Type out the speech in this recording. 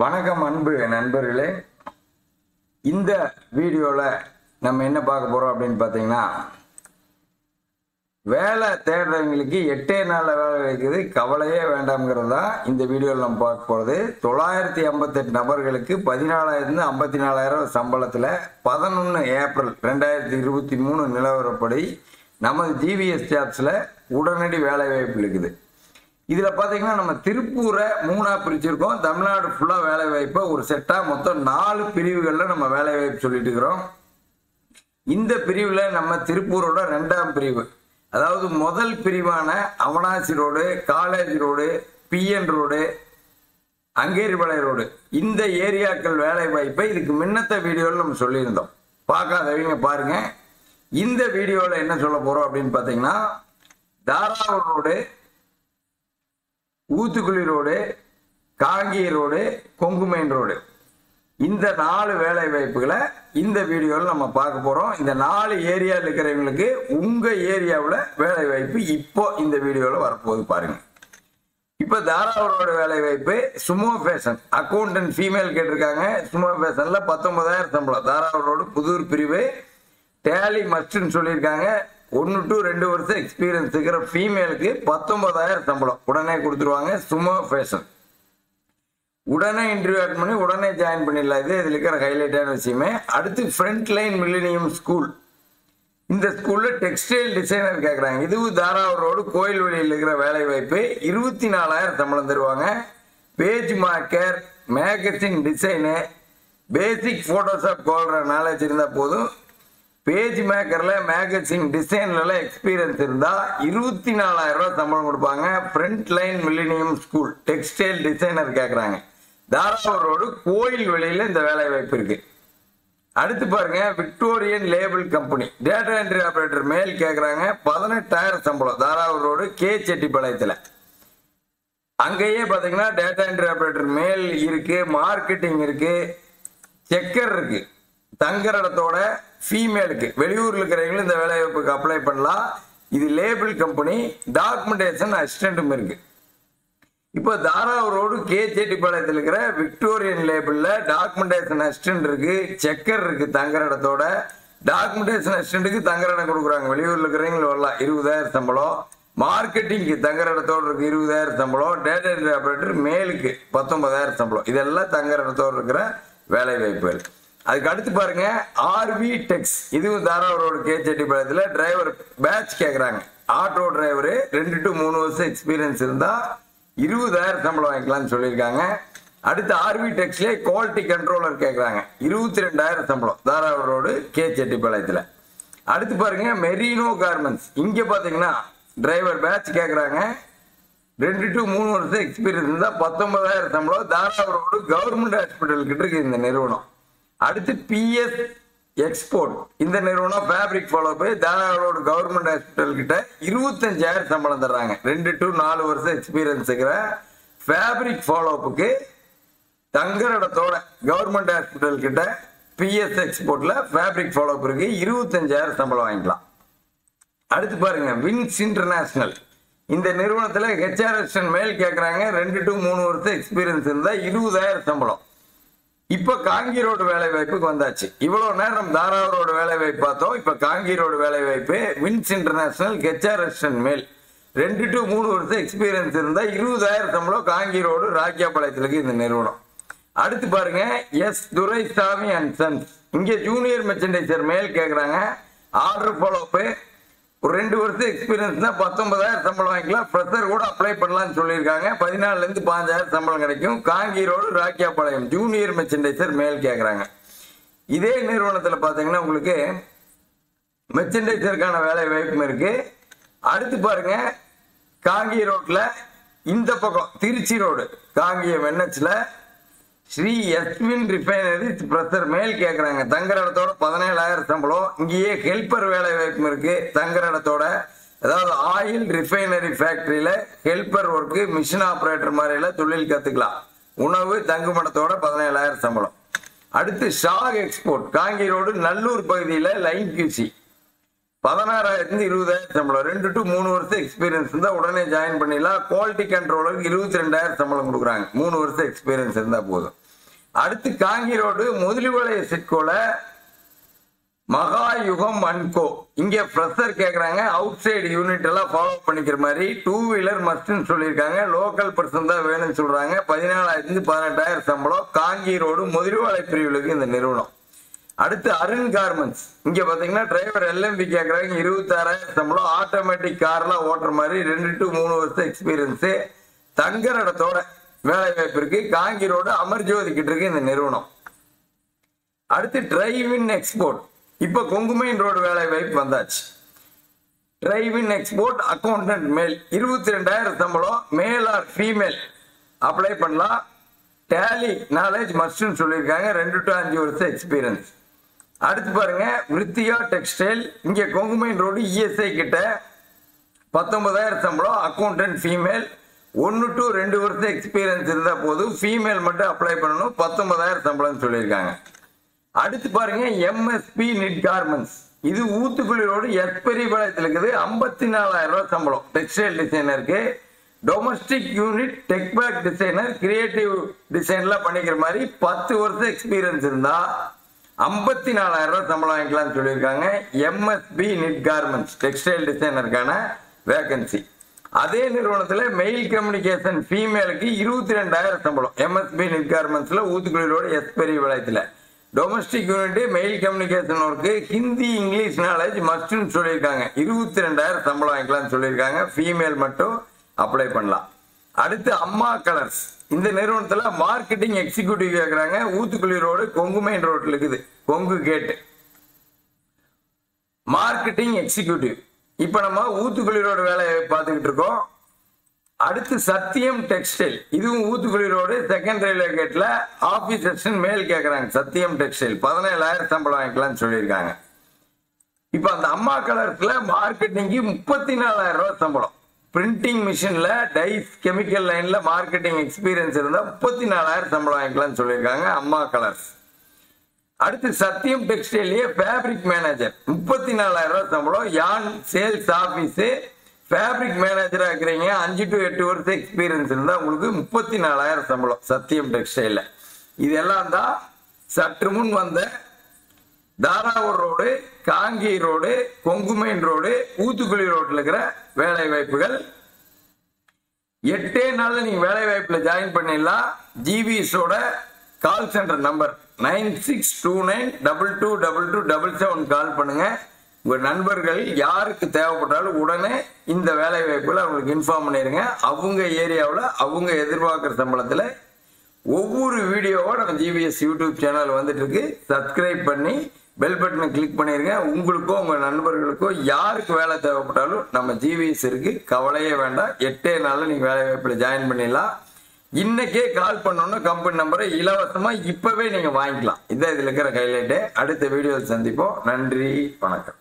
வணக்கம் அன்பு நண்பர்களே. இந்த வீடியோவில் நம்ம என்ன பார்க்க போகிறோம் அப்படின்னு பார்த்தீங்கன்னா வேலை தேடுறவங்களுக்கு எட்டே நாளில் வேலை கிடைக்குது கவலையே வேண்டாம்ங்கிறது தான் இந்த வீடியோவில் நம்ம பார்க்க போகிறது தொள்ளாயிரத்தி ஐம்பத்தெட்டு நபர்களுக்கு பதினாலாயிரத்து ஐம்பத்தி நாலாயிரம் சம்பளத்தில் பதினொன்று ஏப்ரல் ரெண்டாயிரத்தி இருபத்தி மூணு நிலவரப்படி நமது ஜிவிஎஸ் ஜாப்ஸில் உடனடி வேலை வாய்ப்பு இருக்குது. இதில் பார்த்தீங்கன்னா நம்ம திருப்பூரை மூணாக பிரிச்சிருக்கோம். தமிழ்நாடு ஃபுல்லாக வேலை வாய்ப்பை ஒரு செட்டாக மொத்தம் நாலு பிரிவுகளில் நம்ம வேலை வாய்ப்பு சொல்லிட்டு இருக்கிறோம். இந்த பிரிவில் நம்ம திருப்பூரோட ரெண்டாம் பிரிவு. அதாவது முதல் பிரிவான Avanashi road college road PN road Angeripalaya road. இந்த ஏரியாக்கள் வேலை வாய்ப்பை இதுக்கு முன்னத்த வீடியோவில் நம்ம சொல்லியிருந்தோம். பார்க்காதவங்க பாருங்க. இந்த வீடியோவில் என்ன சொல்ல போகிறோம் அப்படின்னு பார்த்தீங்கன்னா Dharavur road Oothukuli road Kangi road Kongu main road இந்த நாலு வேலை வாய்ப்புகளை இந்த வீடியோவில் நம்ம பார்க்க போகிறோம் இந்த நாலு ஏரியாவில் இருக்கிறவங்களுக்கு உங்கள் ஏரியாவில் வேலை வாய்ப்பு இப்போ இந்த வீடியோவில் வரப்போகுது பாருங்கள் இப்போ தாராவரோட வேலை வாய்ப்பு சுமோ ஃபேஷன். அக்கௌண்டன்ட் ஃபீமேல் கேட்டிருக்காங்க. சுமோ ஃபேஷனில் பத்தொன்பதாயிரம் சம்பளம். தாராவரோடு புதூர் பிரிவு. டேலி மஸ்ட்னு சொல்லியிருக்காங்க. ஒன்று டு ரெண்டு வருஷம் எக்ஸ்பீரியன்ஸ் இருக்கிற ஃபீமேலுக்கு பத்தொன்பதாயிரம் சம்பளம். உடனே கொடுத்துருவாங்க சுமோ ஃபேஷன் உடனே இன்டர்வியூ அட்டன் பண்ணி உடனே ஜாயின் பண்ணிடலாம். இது இதில் இருக்கிற ஹைலைட்டான விஷயமே. அடுத்து ஃப்ரண்ட் லைன் மில்லினியம் ஸ்கூல் இந்த ஸ்கூலில் டெக்ஸ்டைல் டிசைனர் கேட்குறாங்க இதுவும் தாராவூர் ரோடு கோயில் வழியில் இருக்கிற வேலை வாய்ப்பு. இருபத்தி நாலாயிரம் சம்பளம் தருவாங்க. Page marker magazine design basic Photoshop கோல்ற knowledge இருந்தால் போதும். பேஜ் மேக்கரில் மேகசின் டிசைன்லலாம் எக்ஸ்பீரியன்ஸ் இருந்தால் இருபத்தி நாலாயிரம் ரூபாய் சம்பளம் கொடுப்பாங்க. Front line millennium school textile designer கேட்குறாங்க தாராவூர் ரோடு கோயில் வெளியில் இந்த வேலை வாய்ப்பு இருக்கு. அடுத்து பாருங்க Victorian label company data entry operator male கேட்குறாங்க பதினெட்டாயிரம் சம்பளம் தாராவூர் ரோடு கே செட்டிப்பாளையத்தில். அங்கேயே பார்த்தீங்கன்னா டேட்டா என்ட்ரி ஆபரேட்டர் மேல் இருக்கு மார்க்கெட்டிங் இருக்கு செக்கர் இருக்குது தங்குற இடத்தோட ஃபீமேலுக்கு வெளியூரில் இருக்கிறவங்களும் இந்த வேலை வாய்ப்புக்கு அப்ளை பண்ணலாம். இது லேபிள் கம்பெனி டாக்குமெண்டேஷன் அசிஸ்டண்ட்டும் இருக்கு. இப்போ தாராவூர் ரோடு கே செட்டிப்பாளையத்தில் இருக்கிற விக்டோரியன் லேபிளில் டாக்குமெண்டேஷன் அசிஸ்டன்ட் இருக்கு செக்கர் இருக்கு தங்குற இடத்தோட. டாக்குமெண்டேஷன் அசிஸ்டண்ட்டுக்கு தங்குற இடம் கொடுக்குறாங்க. வெளியூரில் இருக்கிறவங்களும் வரலாம். இருபதாயிரம் சம்பளம். மார்க்கெட்டிங்க்கு தங்குற இடத்தோட இருக்கு இருபதாயிரம் சம்பளம். டேட்டா என்ட்ரி மேலுக்கு பத்தொன்பதாயிரம் சம்பளம். இதெல்லாம் தங்குற இடத்தோட இருக்கிற வேலை வாய்ப்புகள் அதுக்கு அடுத்து பாருங்க ஆர்வி டெக்ஸ் இதுவும் தாராவூரோட கே செட்டிப்பாளையத்தில் டிரைவர் பேட்ச் கேட்குறாங்க ஆட்டோ டிரைவரு ரெண்டு டு மூணு வருஷம் எக்ஸ்பீரியன்ஸ் இருந்தால் இருபதாயிரம் சம்பளம் வாங்கிக்கலாம்னு சொல்லியிருக்காங்க. அடுத்து ஆர்வி டெக்ஸ்லேயே குவாலிட்டி கண்ட்ரோலர் கேட்குறாங்க இருபத்தி ரெண்டாயிரம் சம்பளம் தாராவூர் ரோடு கே செட்டிப்பாளையத்தில் அடுத்து பாருங்க மெரினோ கார்மெண்ட்ஸ் இங்கே பார்த்தீங்கன்னா டிரைவர் பேட்ச் கேட்குறாங்க ரெண்டு டு மூணு வருஷம் எக்ஸ்பீரியன்ஸ் இருந்தால் பத்தொன்பதாயிரம் சம்பளம் தாராவூர் ரோடு கவர்மெண்ட் ஹாஸ்பிட்டல் கிட்ட இருக்கு இந்த நிறுவனம். அடுத்து பிஎஸ் எக்ஸ்போர்ட் இந்த நிறுவனம் ஃபேப்ரிக் ஃபாலோ போய் தாராளோட கவர்மெண்ட் ஹாஸ்பிட்டல் கிட்ட இருபத்தஞ்சாயிரம் சம்பளம் தர்றாங்க. ரெண்டு டு நாலு வருஷம் எக்ஸ்பீரியன்ஸ் இருக்கிற ஃபேப்ரிக் ஃபாலோப்புக்கு தங்குற இடத்தோட கவர்மெண்ட் ஹாஸ்பிட்டல் கிட்ட பிஎஸ் எக்ஸ்போர்ட்ல ஃபேப்ரிக் ஃபாலோப் இருக்கு. இருபத்தஞ்சாயிரம் சம்பளம் வாங்கிக்கலாம். அடுத்து பாருங்க வின்ஸ் இன்டர்நேஷனல் இந்த நிறுவனத்தில் ஹெச்ஆர்எஸ்என் மேல் கேட்குறாங்க ரெண்டு டு மூணு வருஷம் எக்ஸ்பீரியன்ஸ் இருந்தால் இருபதாயிரம் சம்பளம். இப்ப காங்கி ரோடு வேலை வாய்ப்புக்கு வந்தாச்சு. இவ்வளவு நேரம் தாராவூர் ரோடு வேலை வாய்ப்பு பார்த்தோம். இப்ப காங்கி ரோடு வேலை வாய்ப்பு வின்ஸ் இன்டர்நேஷனல் ஹெச்ஆர்எஸ்என் மேல். ரெண்டு டு மூணு வருஷம் எக்ஸ்பீரியன்ஸ் இருந்தா இருபதாயிரம் சம்பளம் காங்கி ரோடு ராக்கியாபாளையத்துக்கு இந்த நிறுவனம். அடுத்து பாருங்க எஸ் துரைசாமி அண்ட் சன்ஸ் இங்க ஜூனியர் மெர்ச்சன்டைசர் மேல் கேக்குறாங்க. ஆர்டர் ஃபாலோப்பு ஒரு ரெண்டு வருஷம் எக்ஸ்பீரியன்ஸ்னா பத்தொன்பதாயிரம் சம்பளம் வாங்கிக்கலாம். ஃப்ரெஷர் கூட அப்ளை பண்ணலாம்னு சொல்லியிருக்காங்க. பதினாலுல இருந்து பாஞ்சாயிரம் சம்பளம் கிடைக்கும். காங்கி road Rakkiyapalayam junior merchandiser male கேட்குறாங்க இதே நிறுவனத்தில் பார்த்தீங்கன்னா உங்களுக்கு மெர்ச்சன்டைசருக்கான வேலை வாய்ப்பும் இருக்கு. அடுத்து பாருங்க காங்கி ரோட்ல இந்த பக்கம் திருச்சி ரோடு காங்கியம் என்ஹெச்ல ஸ்ரீ எஸ்வின் ரிஃபைனரி பிரஷர் மேல் கேட்குறாங்க தங்குற இடத்தோட பதினேழாயிரம் சம்பளம். இங்கேயே ஹெல்ப்பர் வேலை வாய்ப்பு இருக்கு. தங்குற இடத்தோட அதாவது ஆயில் ரிஃபைனரி ஃபேக்டரியில ஹெல்ப்பர் ஒர்க்கு மிஷின் ஆப்ரேட்டர் மாதிரியில தொழில் கத்துக்கலாம். உணவு தங்குமடத்தோட பதினேழாயிரம் சம்பளம். அடுத்து shock export Kangi road Nallur பகுதியில் லைன் கியூசி பதினாறாயிரத்து இருபதாயிரம் சம்பளம். ரெண்டு டு மூணு வருஷம் எக்ஸ்பீரியன்ஸ் இருந்தா உடனே ஜாயின் பண்ணிடலாம். குவாலிட்டி கண்ட்ரோலருக்கு இருபத்தி ரெண்டாயிரம் சம்பளம் கொடுக்குறாங்க. மூணு வருஷம் எக்ஸ்பீரியன்ஸ் இருந்தா போதும். அடுத்து காங்கி ரோடு முதலிவளைய சிட்கோல மகாயுகம் அன்கோ. இங்க ஃப்ரெஷர் கேட்குறாங்க அவுட் சைடு யூனிட் எல்லாம் ஃபாலோ பண்ணிக்கிற மாதிரி டூ வீலர் மஸ்ட்னு சொல்லியிருக்காங்க. லோக்கல் பர்சன் தான் வேணும்னு சொல்றாங்க. பதினாலாயிரத்து பதினெட்டாயிரம் சம்பளம். காங்கி ரோடு முதலிவாளை பிரிவுகளுக்கு இந்த நிறுவனம். அடுத்து அருண் கார்மெண்ட்ஸ் இங்க பாத்தீங்கன்னா டிரைவர் எல்எம்பி கேட்கறாங்க இருபத்தாறாயிரம் சம்பளம் ஆட்டோமேட்டிக் கார்லாம் ஓட்டுற மாதிரி ரெண்டு டு மூணு வருஷம் எக்ஸ்பீரியன்ஸ் தங்கரடத்தோட இடத்தோட வேலை வாய்ப்பு இருக்கு. காங்கி ரோடு அமர்ஜோதி கிட்ட இருக்கு இந்த நிறுவனம். அடுத்து டிரைவ் இன் எக்ஸ்போர்ட் இப்ப கொங்குமைன் ரோடு வேலை வாய்ப்பு வந்தாச்சு. டிரைவ் இன் எக்ஸ்போர்ட் அக்கௌண்டன்ட் மேல் இருபத்தி ரெண்டாயிரம் சம்பளம் மேல் ஆர் ஃபீமேல் அப்ளை பண்ணலாம். டேலி நாலேஜ் மஸ்ட்னு சொல்லியிருக்காங்க. ரெண்டு டு அஞ்சு வருஷம் எக்ஸ்பீரியன்ஸ் அடுத்து பாருங்க விருத்தியா டெக்ஸ்டைல் இங்க கொங்குமைன் ரோடு இஎஸ்ஐ கிட்ட பத்தொன்பதாயிரம் சம்பளம் அக்கௌண்டன்ட் ஃபீமேல் ஒன்று டு ரெண்டு வருஷம் எக்ஸ்பீரியன்ஸ் இருந்தால் போதும் ஃபீமேல் மட்டும் அப்ளை பண்ணணும் பத்தொன்பதாயிரம் சம்பளம்னு சொல்லியிருக்காங்க. அடுத்து பாருங்க எம்எஸ்பி நிட் கார்மெண்ட்ஸ் இது ஊத்துக்குழி ரோடு எஸ்பெரி பாளையத்தில் இருக்குது ஐம்பத்தி நாலாயிரம் ரூபாய் சம்பளம். Textile டிசைனருக்கு domestic unit tech pack designer creative டிசைன்லாம் பண்ணிக்கிற மாதிரி பத்து வருஷம் எக்ஸ்பீரியன்ஸ் இருந்தால் ஐம்பத்தி நாலாயிரம் ரூபாய் சம்பளம் வாங்கிக்கலாம்னு சொல்லியிருக்காங்க. எம்எஸ்பி நிட் கார்மெண்ட்ஸ் டெக்ஸ்டைல் டிசைனருக்கான வேகன்சி அதே நிறுவனத்தில் மெயில் கம்யூனிகேஷன் ஃபீமேலுக்கு இருபத்தி ரெண்டாயிரம் சம்பளம். எம்எஸ்பி நிட் கார்மெண்ட்ஸில் ஊத்துக்குழி எஸ் பெரிய விளையத்தில். Domestic unit mail communication work Hindi English knowledge மஸ்ட்னு சொல்லியிருக்காங்க. இருபத்தி ரெண்டாயிரம் சம்பளம் வாங்கிக்கலாம்னு சொல்லியிருக்காங்க. ஃபீமேல் மட்டும் அப்ளை பண்ணலாம். அடுத்து அம்மா கலர்ஸ் இந்த நிறுவனத்தில் மார்க்கெட்டிங் எக்ஸிக்யூட்டிவ் கேட்குறாங்க ஊத்துக்குழி ரோடு கொங்கு மெயின் ரோட்டில் இருக்குது. கொங்கு கேட்டு மார்க்கெட்டிங் எக்ஸிக்யூட்டிவ் இப்போ நம்ம ஊத்துக்குழி ரோடு வேலையை பார்த்துக்கிட்டு இருக்கோம். அடுத்து சத்தியம் டெக்ஸ்டைல் இதுவும் ஊத்துக்குழி ரோடு செகண்ட் ரயில்வே கேட்ல ஆபீஸ் செக்ஷன் மேல் கேட்கறாங்க சத்தியம் டெக்ஸ்டைல் பதினேழாயிரம் சம்பளம் வாங்கிக்கலாம்னு சொல்லியிருக்காங்க. இப்போ அந்த அம்மா கலர்ஸ்ல மார்க்கெட்டிங்க்கு முப்பத்தி நாலாயிரம் ரூபாய் சம்பளம். பிரிண்டிங் மிஷினில் டைஸ் கெமிக்கல் லைனில் மார்க்கெட்டிங் எக்ஸ்பீரியன்ஸ் இருந்தால் முப்பத்தி நாலாயிரம் சம்பளம் வாங்கிக்கலாம்னு சொல்லியிருக்காங்க அம்மா கலர்ஸ். அடுத்து சத்தியம் டெக்ஸ்டைல்லையே ஃபேப்ரிக் மேனேஜர் முப்பத்தி நாலாயிரம் ரூபா சம்பளம். யான் சேல்ஸ் ஆஃபீஸு ஃபேப்ரிக் மேனேஜராக இருக்கிறீங்க. அஞ்சு டு எட்டு வருஷம் எக்ஸ்பீரியன்ஸ் இருந்தால் உங்களுக்கு முப்பத்தி நாலாயிரம் சம்பளம் சத்தியம் டெக்ஸ்டைலில். இதெல்லாம் தான் சற்று முன் வந்த Dharavur road Kangi road Kongu main road Oothukuli ரோட்ல இருக்கிற வேலை வாய்ப்புகள் எட்டே நாள்ல நீங்க வேலை வாய்ப்புல ஜாயின் பண்ணிடலாம் ஜிபிஎஸோட call centre number nine six two nine double two double two double seven call பண்ணுங்க. உங்க நண்பர்கள் யாருக்கு தேவைப்பட்டாலும் உடனே இந்த வேலை வாய்ப்புல அவங்களுக்கு இன்ஃபார்ம் பண்ணிருங்க அவங்க ஏரியாவில் அவங்க எதிர்பார்க்குற சம்பளத்தில் ஒவ்வொரு வீடியோவோ நம்ம ஜிபிஎஸ் யூடியூப் சேனல் வந்துட்டு இருக்கு. சப்ஸ்கிரைப் பண்ணி பெல் பட்டனை கிளிக் பண்ணிருங்க. உங்களுக்கோ உங்க நண்பர்களுக்கோ யாருக்கு வேலை தேவைப்பட்டாலும் நம்ம ஜிவிஎஸ் இருக்கு. கவலையே வேண்டாம். எட்டே நாளில் நீங்க வேலை வாய்ப்பில் ஜாயின் பண்ணிடலாம். இன்னைக்கே கால் பண்ணோன்னா கம்பெனி நம்பரை இலவசமா இப்பவே நீங்க வாங்கிக்கலாம். இதான் இதுல இருக்கிற ஹைலைட்டு அடுத்த வீடியோ சந்திப்போம். நன்றி. வணக்கம்.